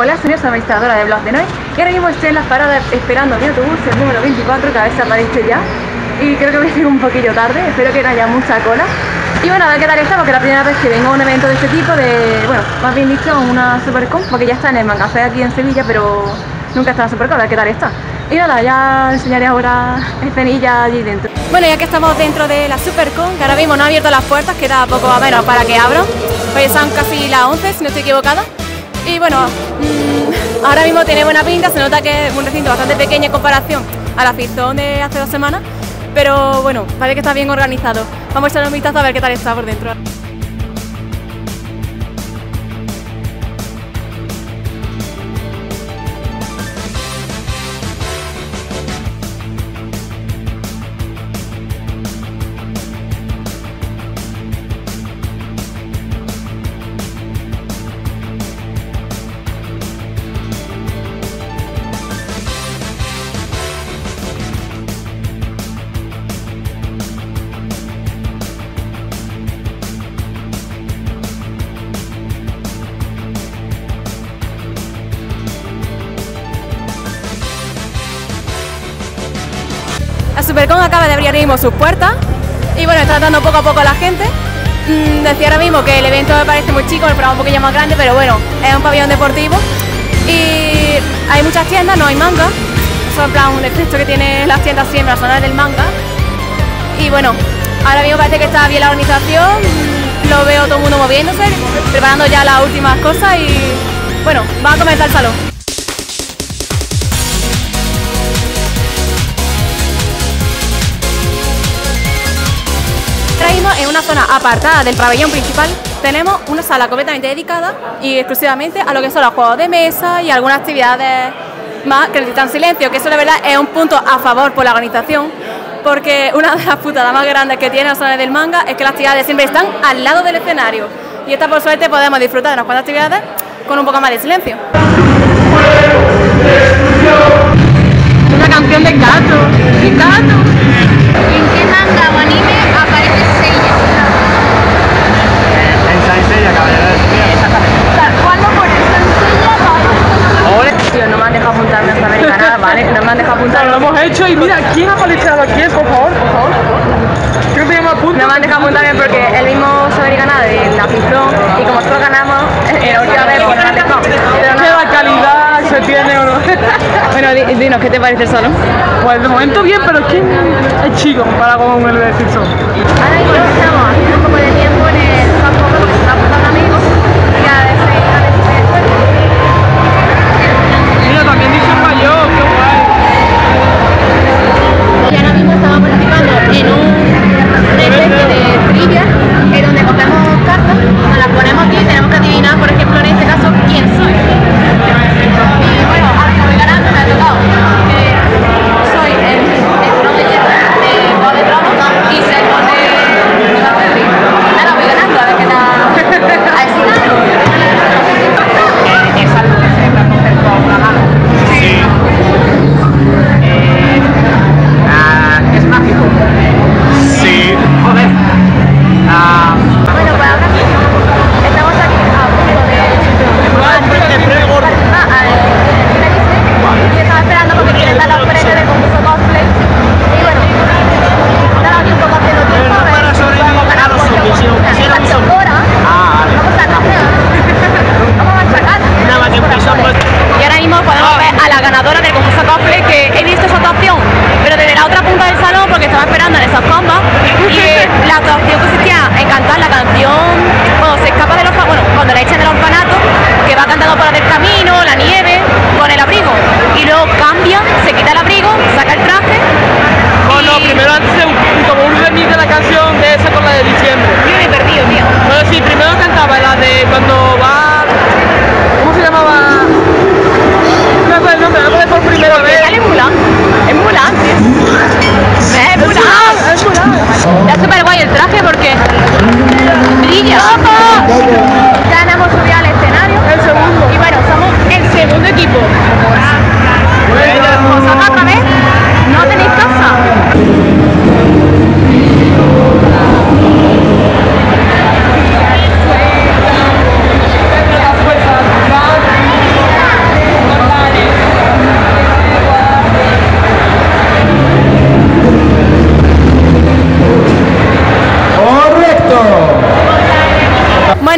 Hola, soy administradora de Blog de Noy y ahora mismo estoy en las paradas esperando mi autobús, el número 24, que a veces aparece ya. Y creo que voy a ir un poquillo tarde, espero que no haya mucha cola. Y bueno, a ver qué tal está, porque es la primera vez que vengo a un evento de este tipo, de, bueno, más bien dicho, una Supercon, porque ya está en el Mangafé aquí en Sevilla, pero nunca está en la Supercon, a ver qué tal está. Y nada, ya enseñaré ahora escenilla allí dentro. Bueno, ya que estamos dentro de la Supercon, que ahora mismo no ha abierto las puertas, queda poco a menos para que abran, pues son casi las 11, si no estoy equivocada. Y bueno, ahora mismo tiene buena pinta, se nota que es un recinto bastante pequeño en comparación a la Fizón de hace dos semanas, pero bueno, parece que está bien organizado. Vamos a echar un vistazo a ver qué tal está por dentro. Supercon acaba de abrir mismo sus puertas y bueno, está dando poco a poco a la gente. Mm, decía ahora mismo que el evento me parece muy chico, el programa un poquillo más grande, pero bueno, es un pabellón deportivo y hay muchas tiendas, no hay manga. Eso es plan un efecto que tiene las tiendas siempre, las zonas del manga. Y bueno, ahora mismo parece que está bien la organización, lo veo todo el mundo moviéndose, preparando ya las últimas cosas y bueno, va a comenzar el salón. Una zona apartada del pabellón principal tenemos una sala completamente dedicada y exclusivamente a lo que son los juegos de mesa y algunas actividades más que necesitan silencio, que eso la verdad es un punto a favor por la organización, porque una de las putadas más grandes que tiene la zona del manga es que las actividades siempre están al lado del escenario y esta por suerte podemos disfrutar de unas cuantas actividades con un poco más de silencio. Hemos hecho y mira, ¿quién ha aparecido aquí? Por favor, por favor. Creo que me apunta. No me han dejado apuntarme porque el mismo Sudamericana de la Pizón y como nosotros ganamos, en la última vez. Pero ¿Qué la calidad se tiene o no? Bueno, di- dinos, ¿qué te parece el salón? Pues de momento bien, pero es que es chico comparado con el de Simpson.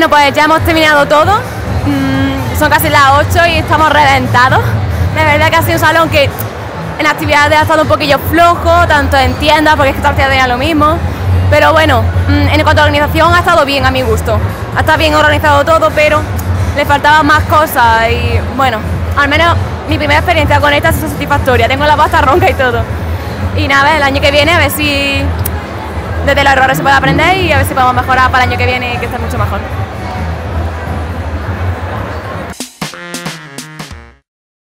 Bueno, pues ya hemos terminado todo. Mm, son casi las 8 y estamos reventados. La verdad que ha sido un salón que en actividades ha estado un poquillo flojo, tanto en tiendas, porque es que todas las lo mismo. Pero bueno, mm, en cuanto a organización ha estado bien a mi gusto. Ha estado bien organizado todo, pero le faltaban más cosas y bueno, al menos mi primera experiencia con esta sido satisfactoria. Tengo la pasta ronca y todo. Y nada, el año que viene a ver si desde los errores se puede aprender y a ver si podemos mejorar para el año que viene y que esté mucho mejor.